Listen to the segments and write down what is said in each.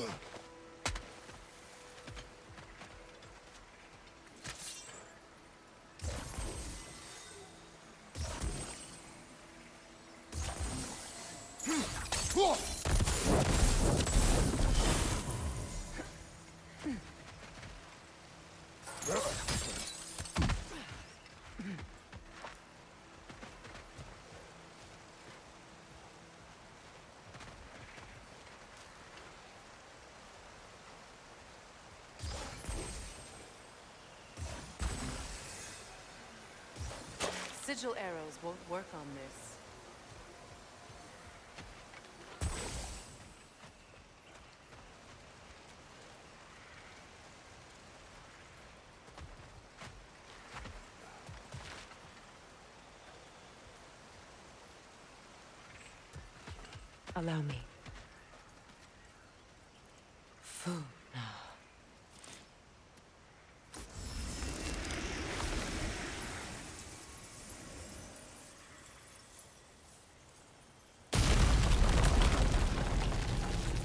good. Whoa! Hm. Sigil arrows won't work on this. Allow me. Food.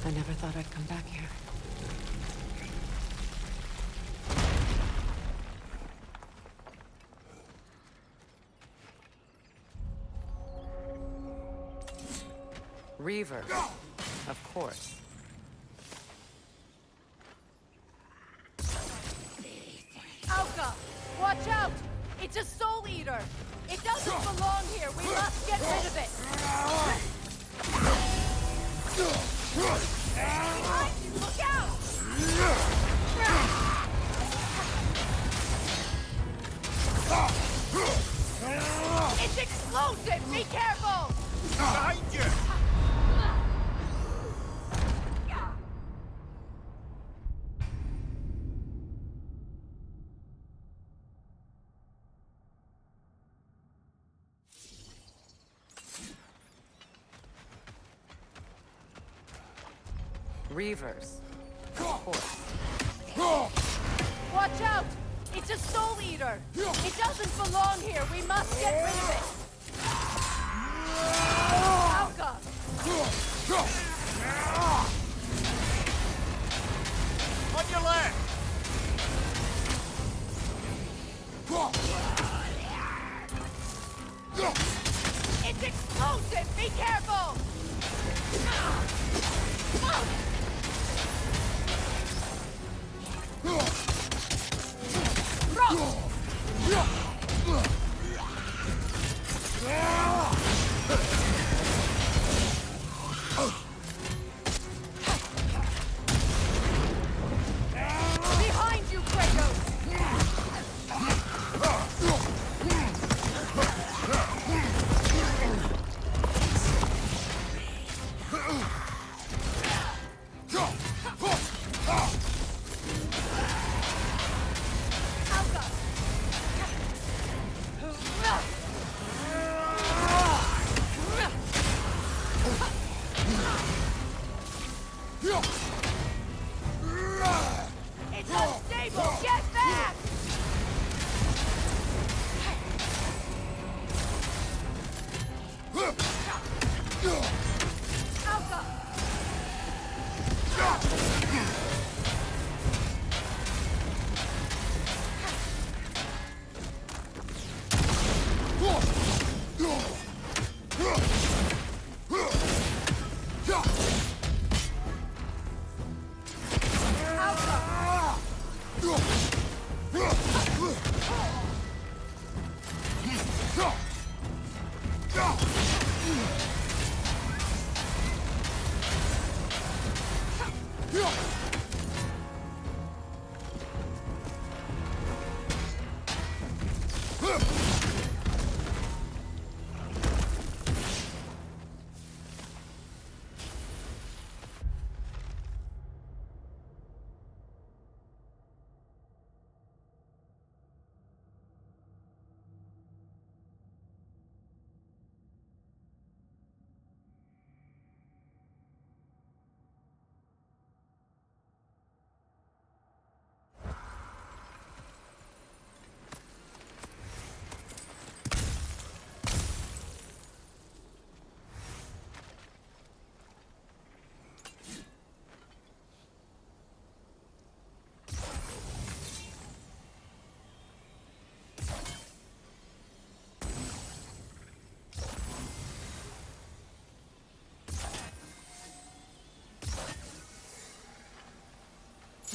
I never thought I'd come back here. Reaver. Of course. Alka! Watch out! It's a soul eater! It doesn't belong here! We must get rid of it! It's explosive! Be careful! Behind you! Reavers.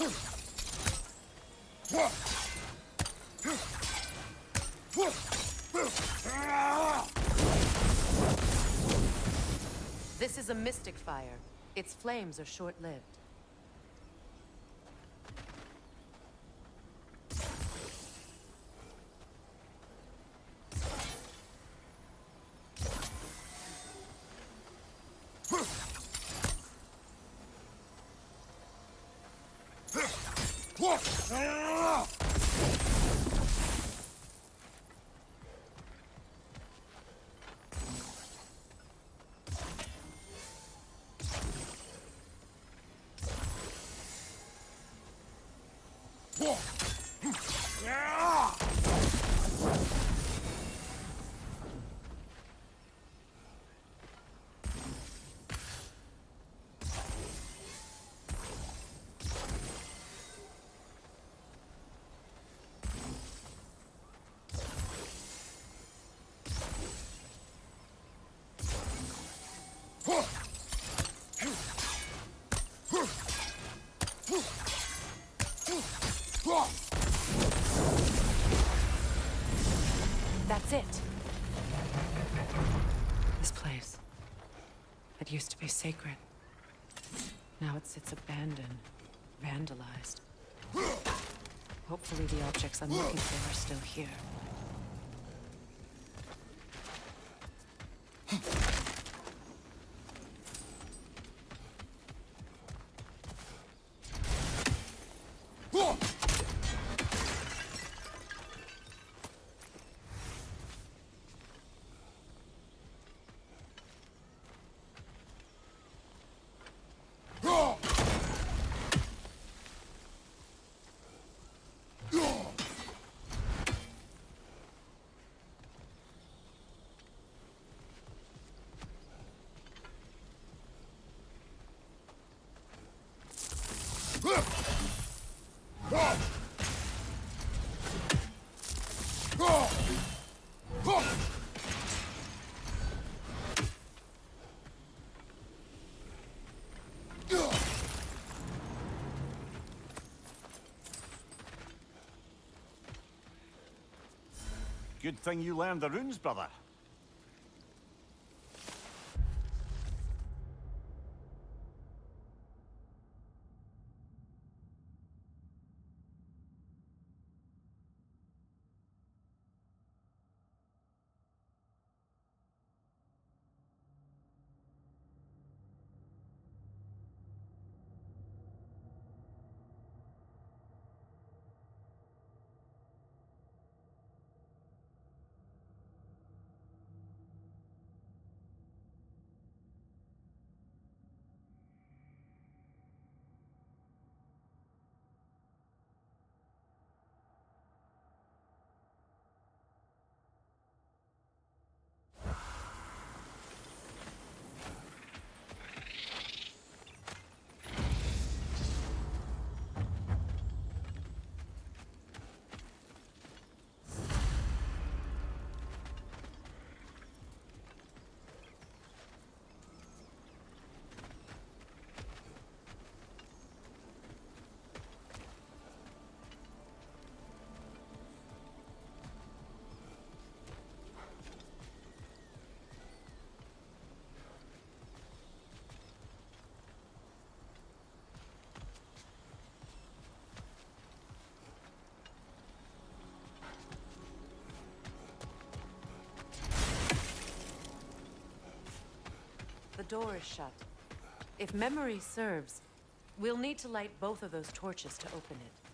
This is a mystic fire. Its flames are short-lived. Be sacred. Now it sits abandoned, vandalized. Hopefully the objects I'm looking for are still here. Good thing you learned the runes, brother. Door is shut. If memory serves, we'll need to light both of those torches to open it.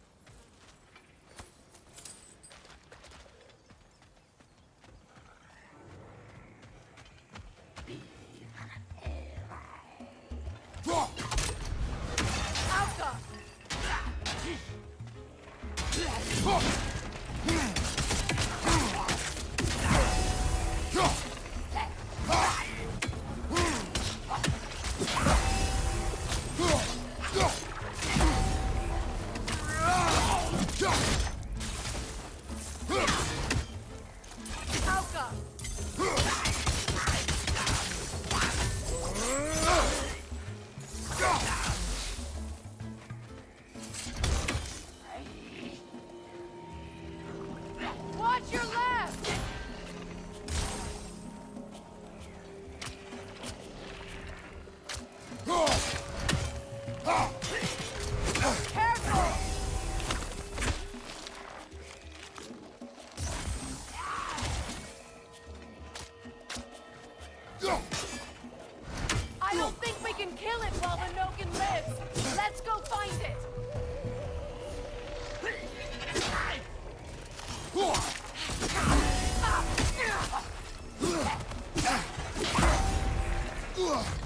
Kratos!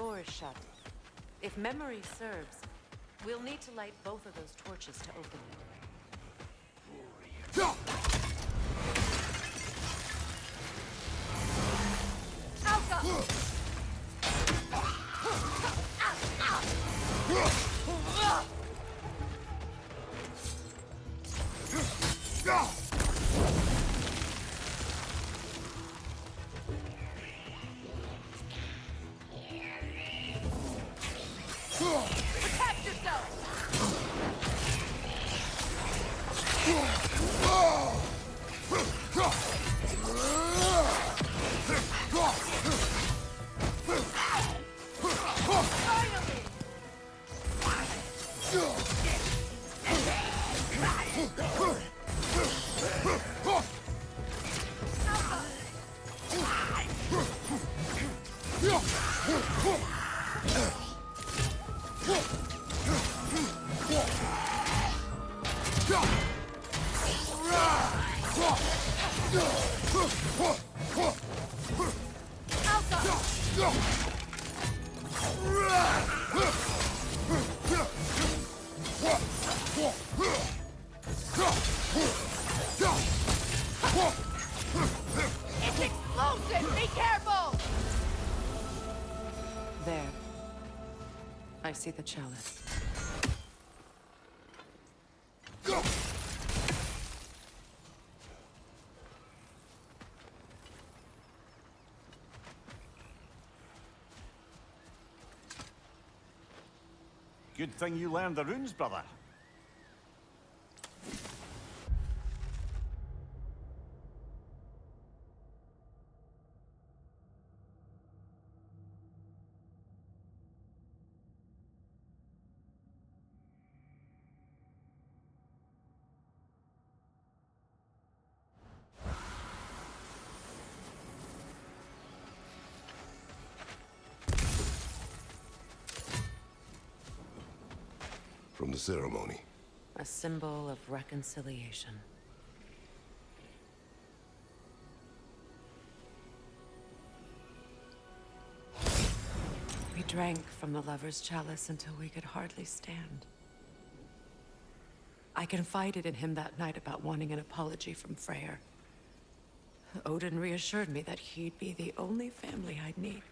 Door is shut. If memory serves, we'll need to light both of those torches to open it. See the chalice. Good thing you learned the runes, brother. Ceremony. A symbol of reconciliation. We drank from the lover's chalice until we could hardly stand. I confided in him that night about wanting an apology from Freyr. Odin reassured me that he'd be the only family I'd need.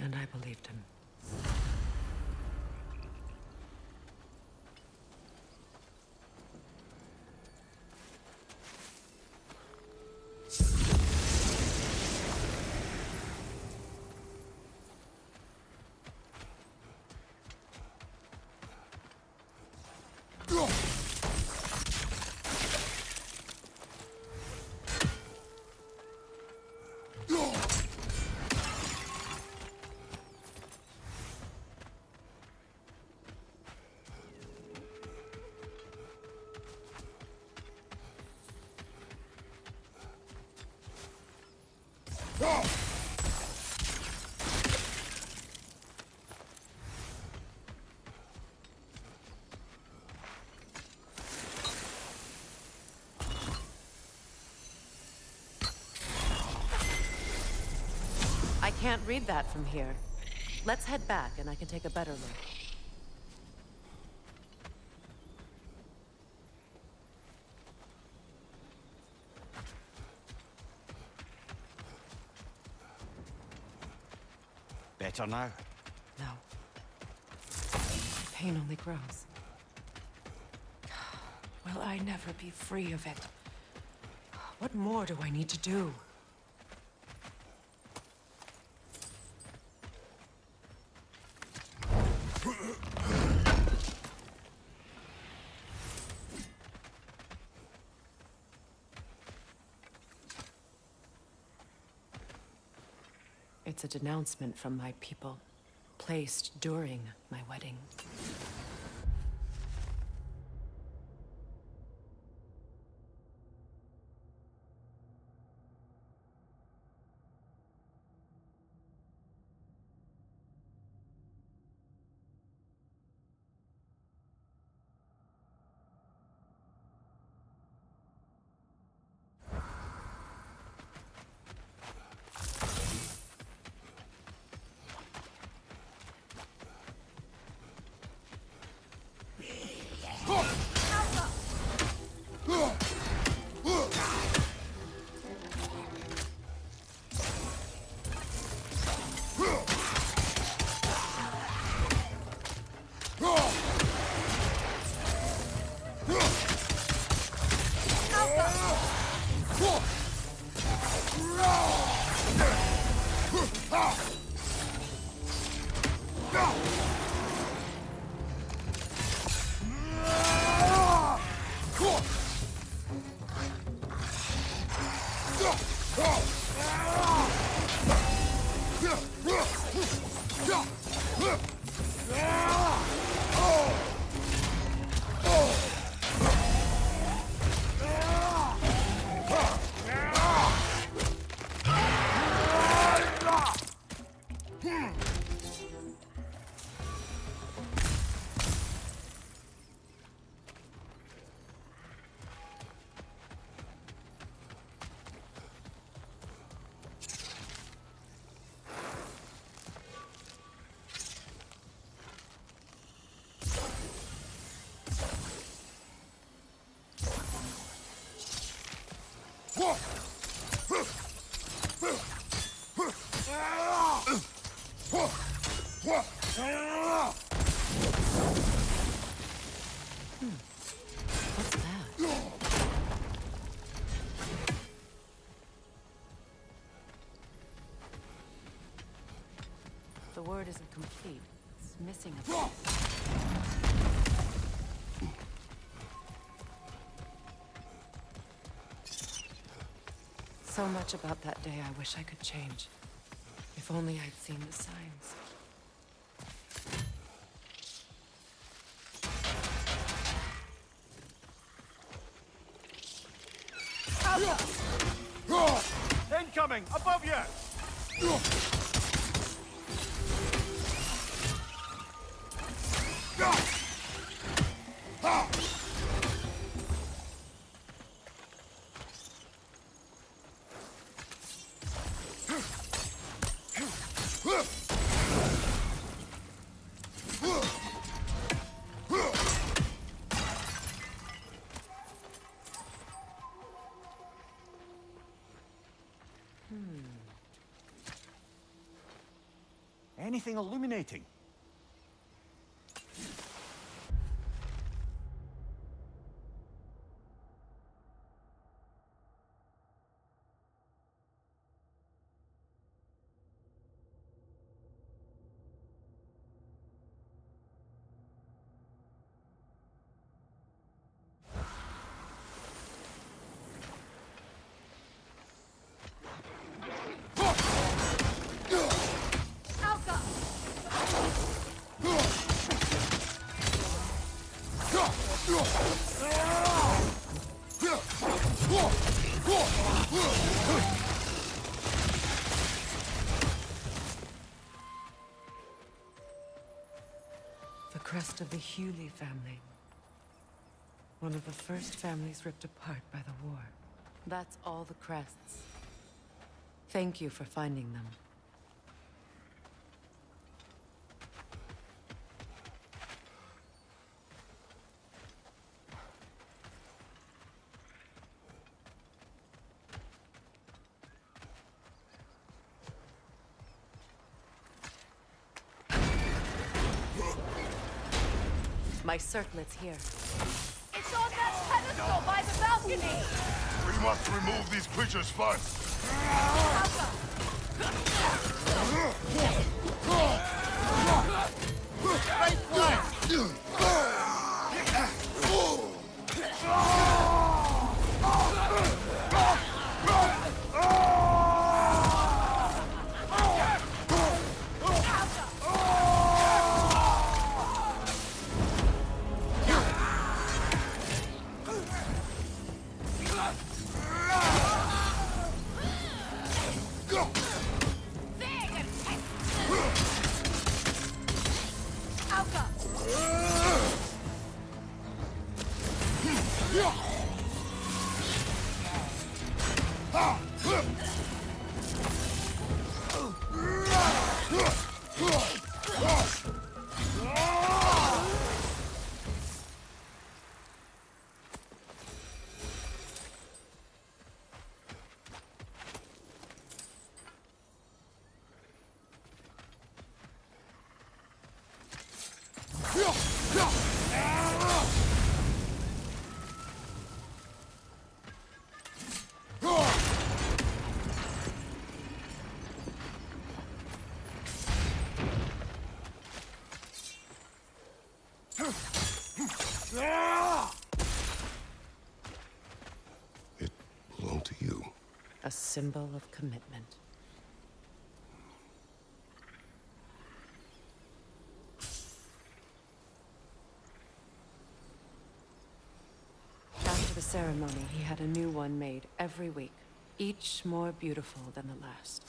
And I believed him. I can't read that from here. Let's head back and I can take a better look. Now? No. Pain only grows. Will I never be free of it? What more do I need to do? It's a denouncement from my people, placed during my wedding. Complete. It's missing a piece. So much about that day I wish I could change. If only I'd seen the signs. Incoming! Above you! Anything illuminating? Crest of the Hewley family. One of the first families ripped apart by the war. That's all the crests. Thank you for finding them. My circlet's here. It's on that pedestal by the Valkyrie! agony! We must remove these creatures first. Alka! A symbol of commitment. After the ceremony, he had a new one made every week, each more beautiful than the last.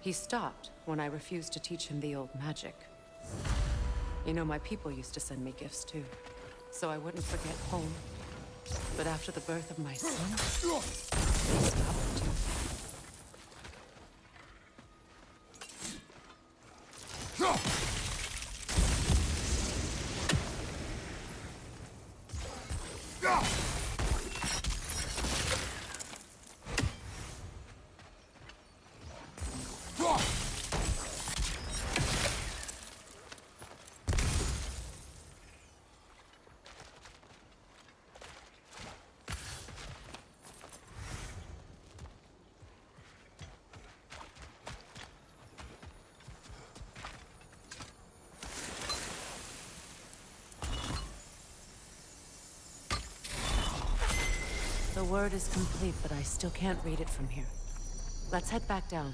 He stopped when I refused to teach him the old magic. You know, my people used to send me gifts too, so I wouldn't forget home. But after the birth of my son, they stopped too. The word is complete, but I still can't read it from here. Let's head back down.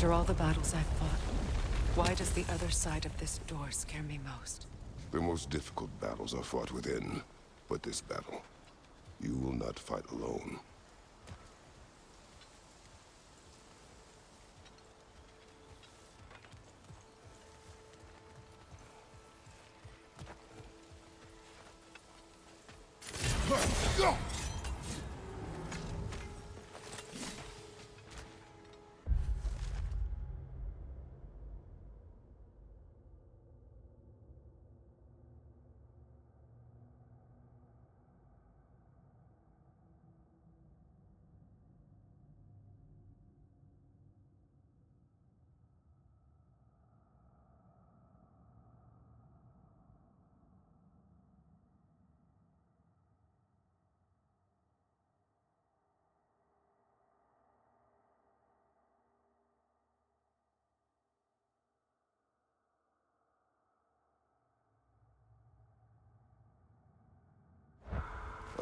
After all the battles I've fought, why does the other side of this door scare me most? The most difficult battles are fought within. But this battle, you will not fight alone.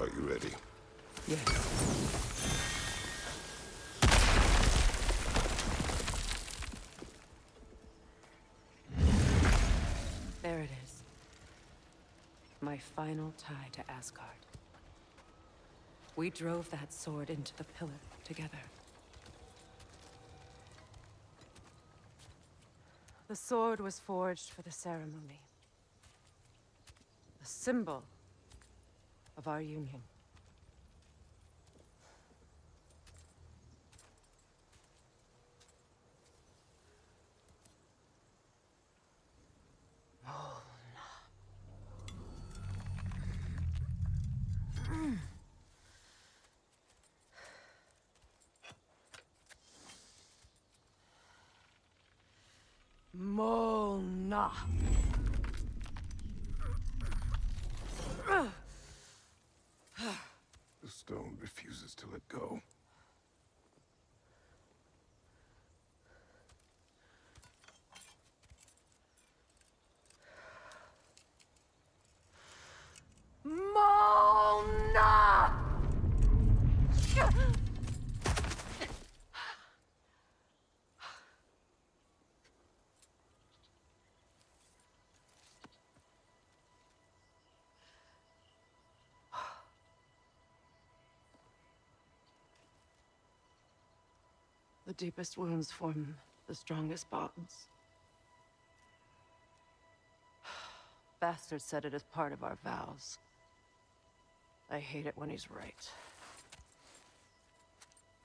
Are you ready? Yes. There it is. My final tie to Asgard. We drove that sword into the pillar together. The sword was forged for the ceremony. The symbol of our union. Deepest wounds form the strongest bonds. Bastard said it as part of our vows. I hate it when he's right.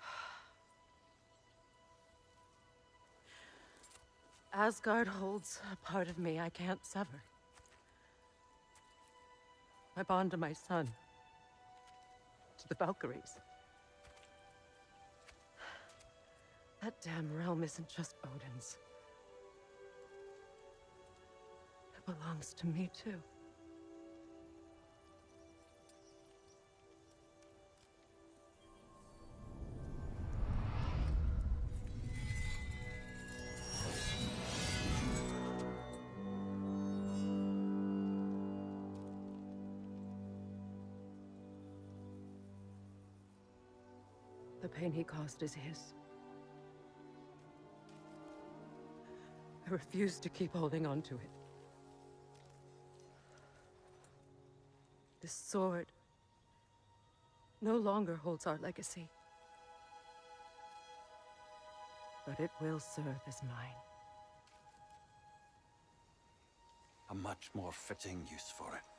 Asgard holds a part of me I can't sever. I bond to my son. To the Valkyries. That damn realm isn't just Odin's. It belongs to me too. The pain he caused is his. Refuse to keep holding on to it. This sword no longer holds our legacy. But it will serve as mine. A much more fitting use for it.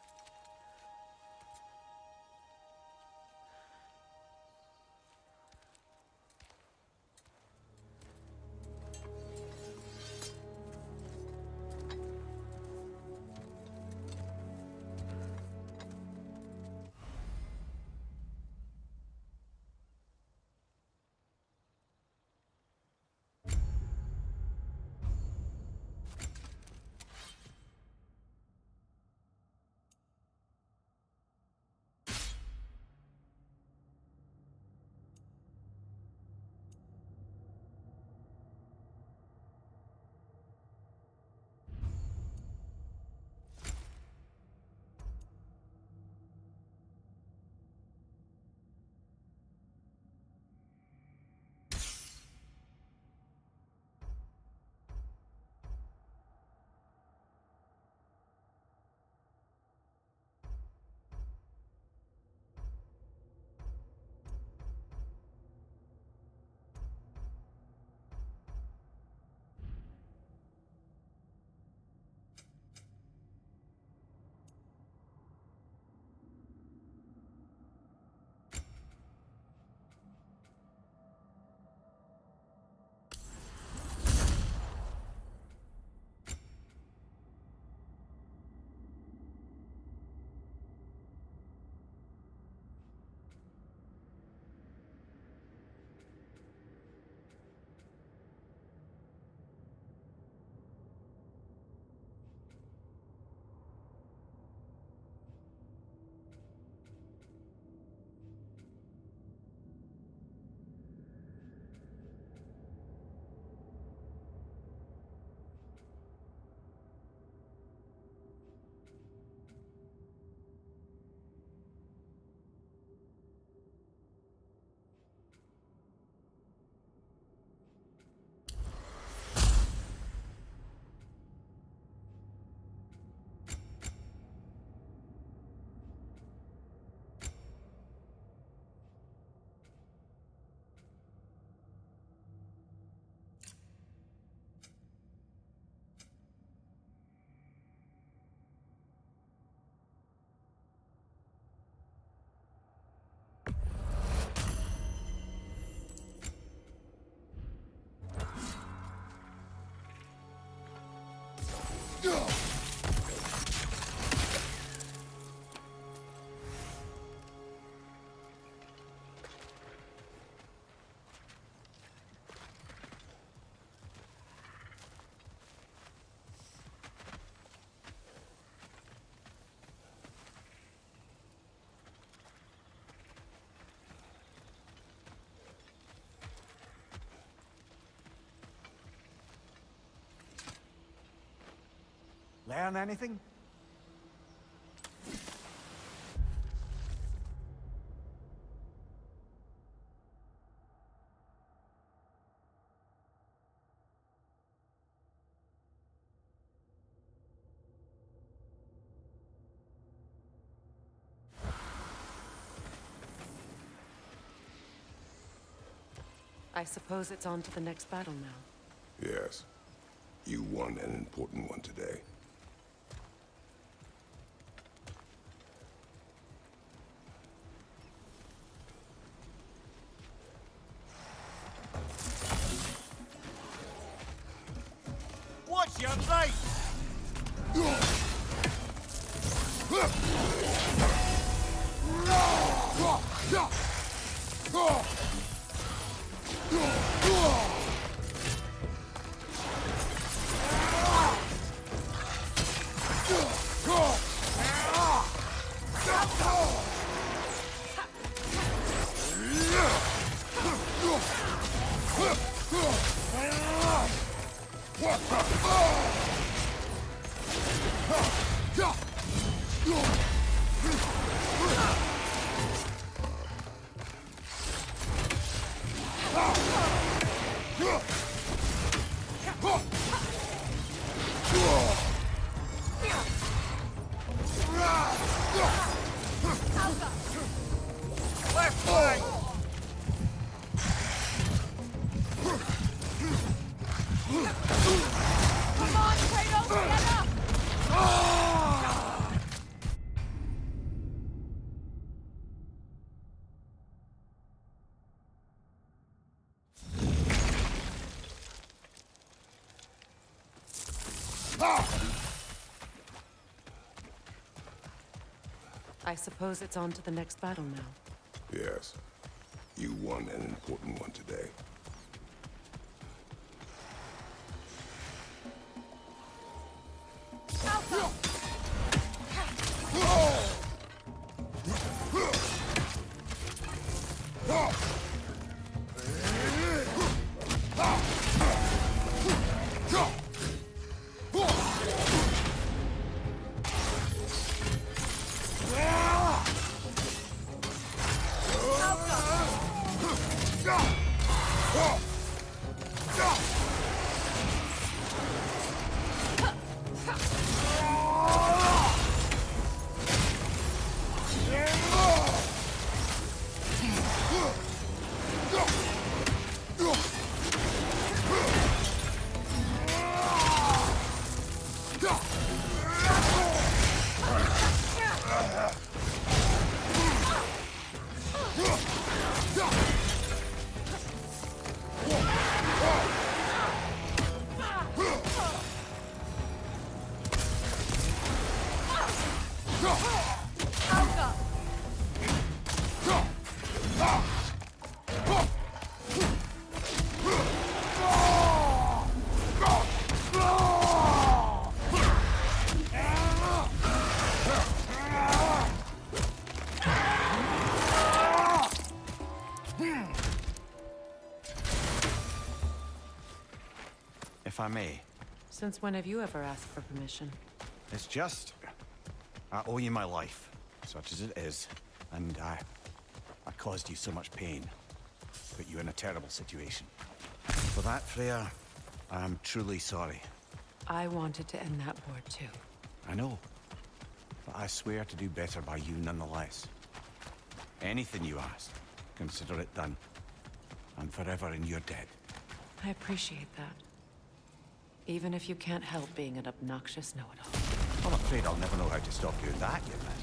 Let's go! Learn anything? I suppose it's on to the next battle now. Yes. You won an important one today. I suppose it's on to the next battle now. Yes. You won an important one today. I may, Since when have you ever asked for permission? it's just... I owe you my life, such as it is. And I... I caused you so much pain. Put you in a terrible situation. For that, Freya, I am truly sorry. I wanted to end that war too. I know. But I swear to do better by you nonetheless. Anything you ask, consider it done. I'm forever in your debt. I appreciate that. Even if you can't help being an obnoxious know-it-all. I'm afraid I'll never know how to stop doing that, Your Majesty.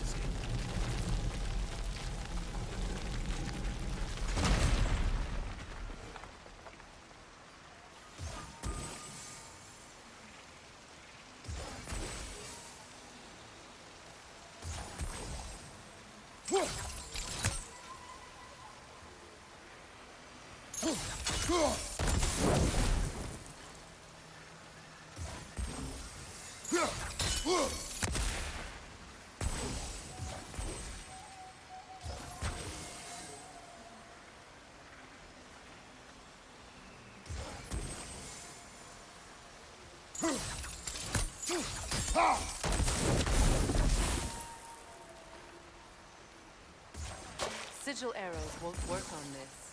Sigil arrows won't work on this.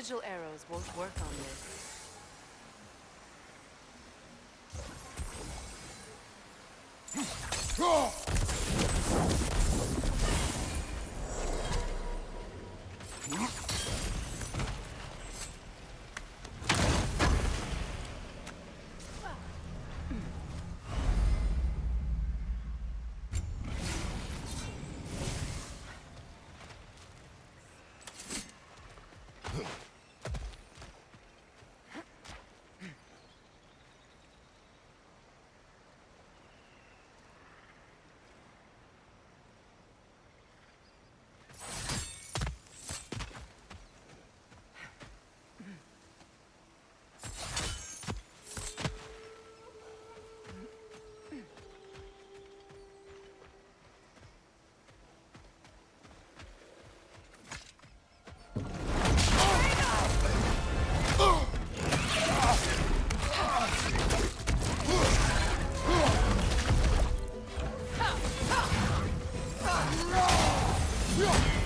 Sigil arrows won't work on this. Oh,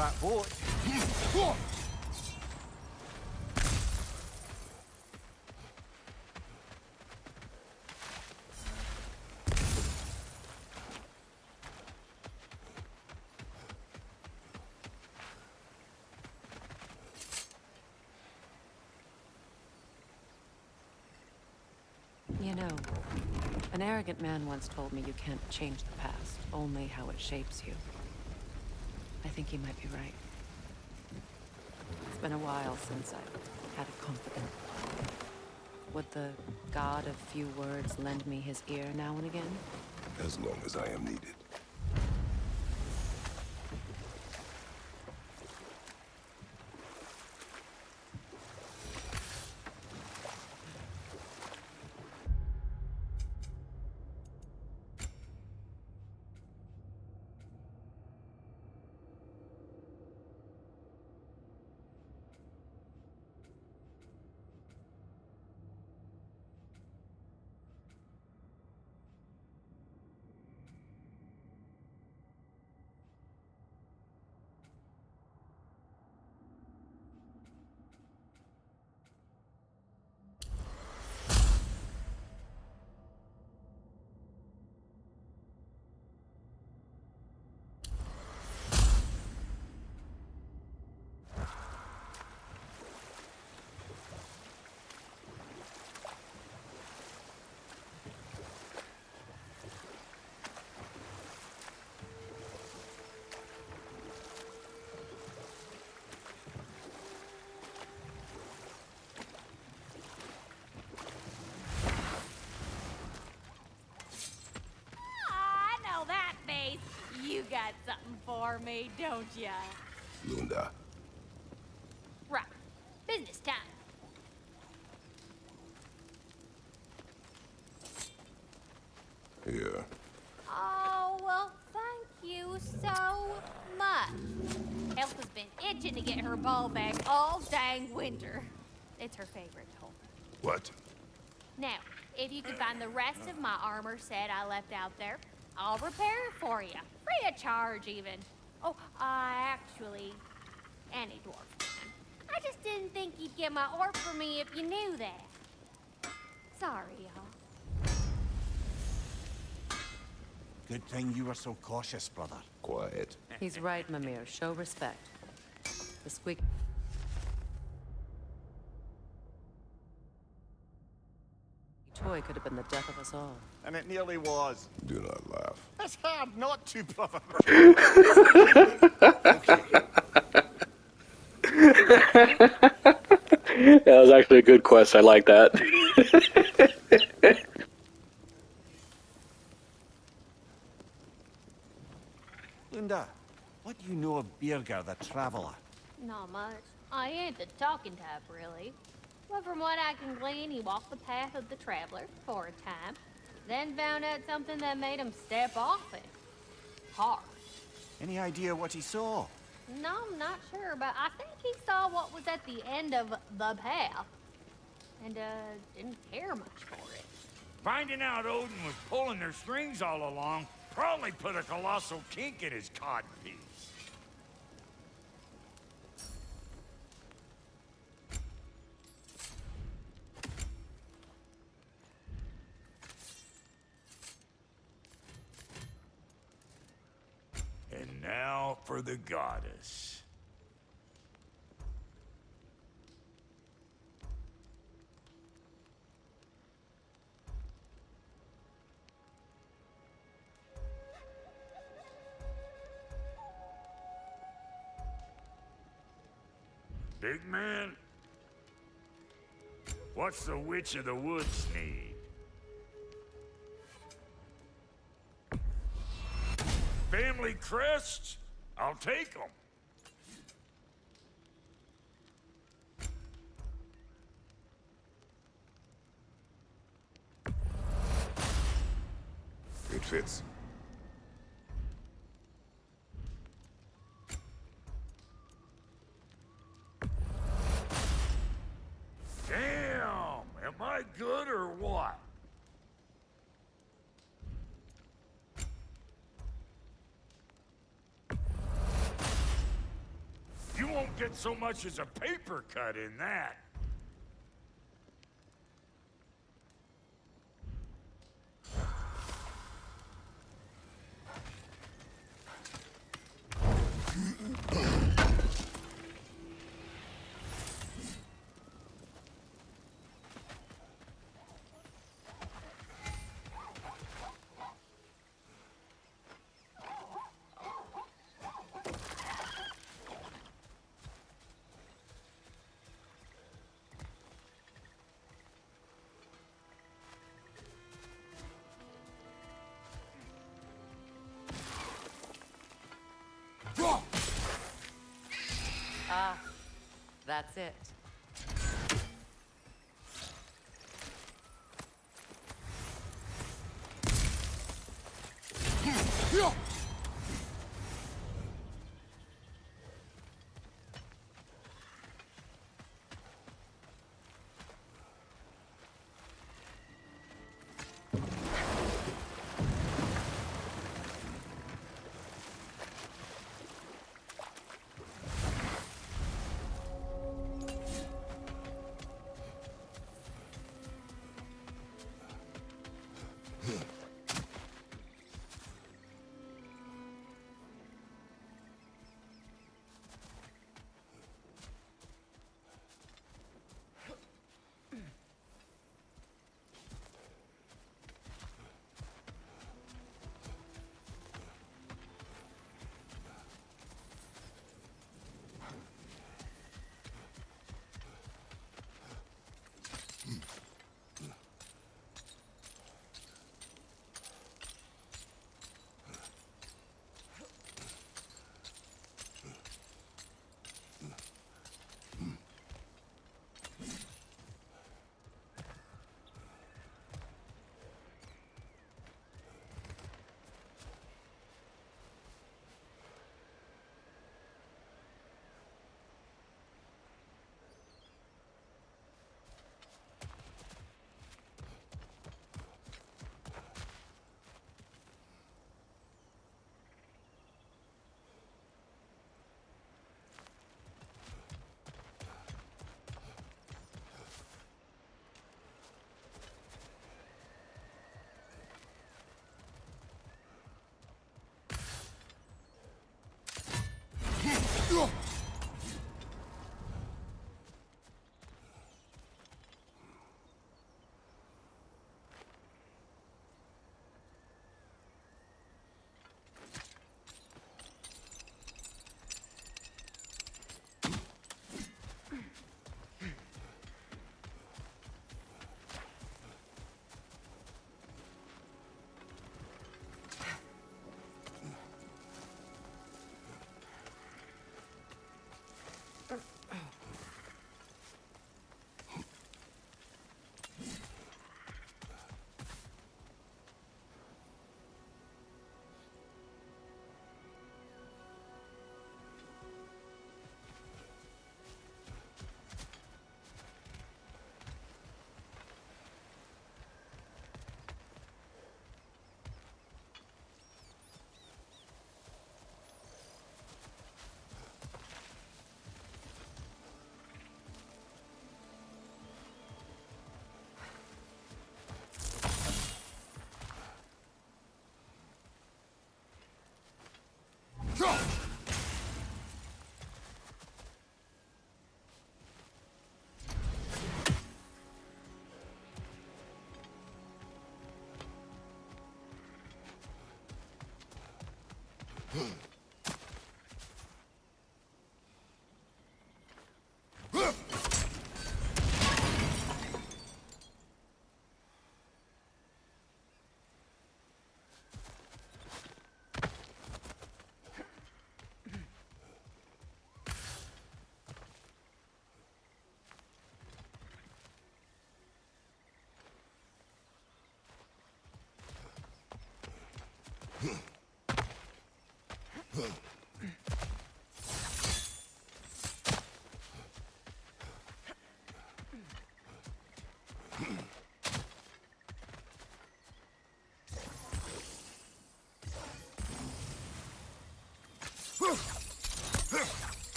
that. You know, an arrogant man once told me you can't change the past, only how it shapes you. I think he might be right. It's been a while since I've had a confidant. Would the god of few words lend me his ear now and again? As long as I am needed. I know that face. You got something for me, don't ya? Lunda, Right. Business time. here. Oh, well, thank you so much. Elsa's been itching to get her ball back all dang winter. It's her favorite toy. What? Now, if you could find the rest of my armor set I left out there, I'll repair it for you. Free of charge, even. Oh, I actually, any dwarf can. I just didn't think you'd get my orc for me if you knew that. Sorry, y'all. Good thing you were so cautious, brother. Quiet. He's right, Mimir. Show respect. The squeak. Toy could have been the death of us all. And it nearly was. Do not laugh. That's hard not to, brother. That was actually a good quest. I like that. Lunda, what do you know of Birgir the Traveler? Not much. I ain't the talking type, really. But from what I can glean, he walked the path of the traveler for a time, then found out something that made him step off it. Hard. Any idea what he saw? No, I'm not sure, but I think he saw what was at the end of the path. And, uh, didn't care much for it. Finding out Odin was pulling their strings all along probably put a colossal kink in his codpiece. Now for the goddess. Big man? What's the Witch of the Woods need? Family crests? I'll take them. It fits. So much as a paper cut in that. Ah, that's it. Huh!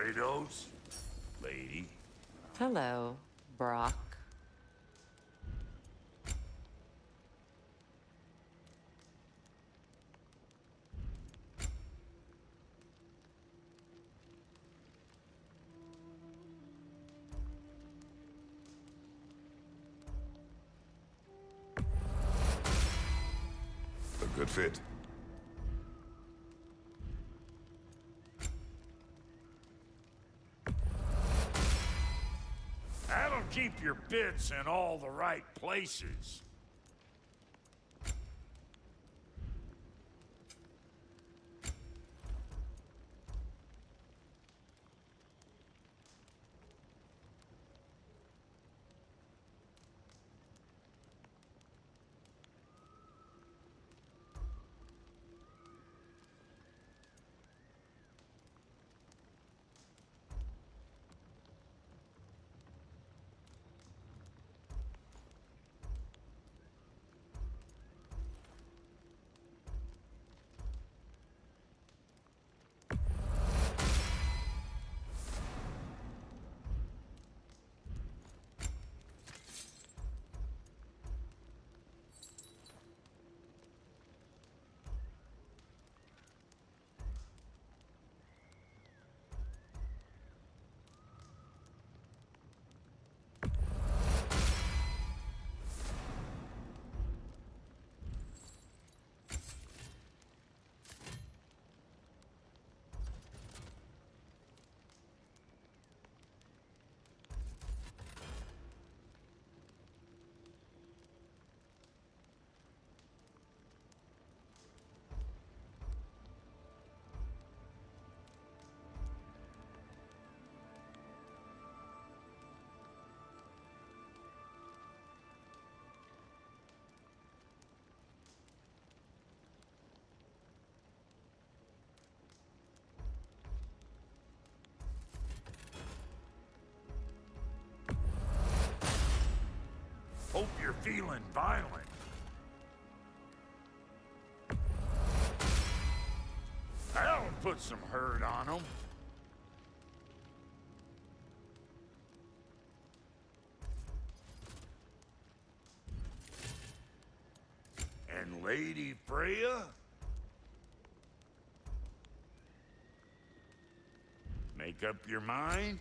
Kratos, lady. Hello, Brok. Keep your bits in all the right places. Feeling violent. That'll put some hurt on them. And Lady Freya? Make up your mind,